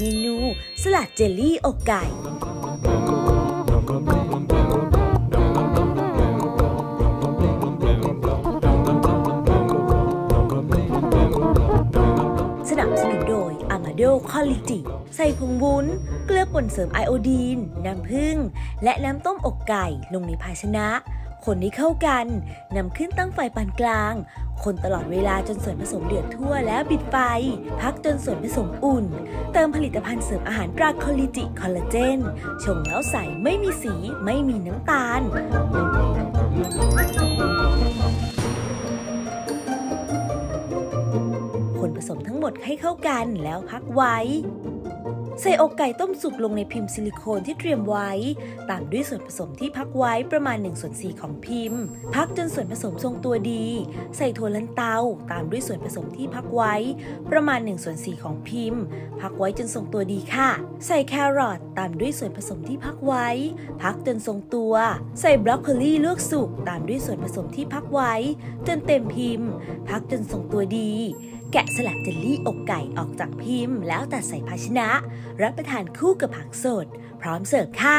เมนูสลัดเจลลี่อกไก่ สนับสนุนโดย a m a d o Quality ใส่ผงวุ้น เกลือป่นเสริมไอโอดีน น้ำผึ้งและน้ำต้มอกไก่ลงในภาชนะ คนให้เข้ากันนำขึ้นตั้งไฟปานกลาง คนตลอดเวลาจนส่วนผสมเดือดทั่วแล้วปิดไฟ พักจนส่วนผสมอุ่น เติมผลิตภัณฑ์เสริมอาหารตราคอลลิจิคอลลาเจน ชงแล้วใสไม่มีสีไม่มีน้ำตาลคนผสมทั้งหมดให้เข้ากันแล้วพักไว้ ใส่อกไก่ต้มสุกลงในพิมพ์ซิลิโคนที่เตรียมไว้ ตามด้วยส่วนผสมที่พักไว้ประมาณ1ส่วน4ของพิมพ์ พักจนส่วนผสมทรงตัวดี ใส่ถั่วลันเตา ตามด้วยส่วนผสมที่พักไว้ ประมาณ1ส่วน4ของพิมพ์ พักไว้จนทรงตัวดีค่ะ ใส่แครอทตามด้วยส่วนผสมที่พักไว้ พักจนทรงตัว ใส่บรอกโคลีลวกสุกตามด้วยส่วนผสมที่พักไว้ จนเต็มพิมพ์ พักจนทรงตัวดี แกะสลัดเจลลี่อกไก่ออกจากพิมพ์ แล้วตัดใส่ภาชนะ รับประทานคู่กับผักสด พร้อมเสิร์ฟค่ะ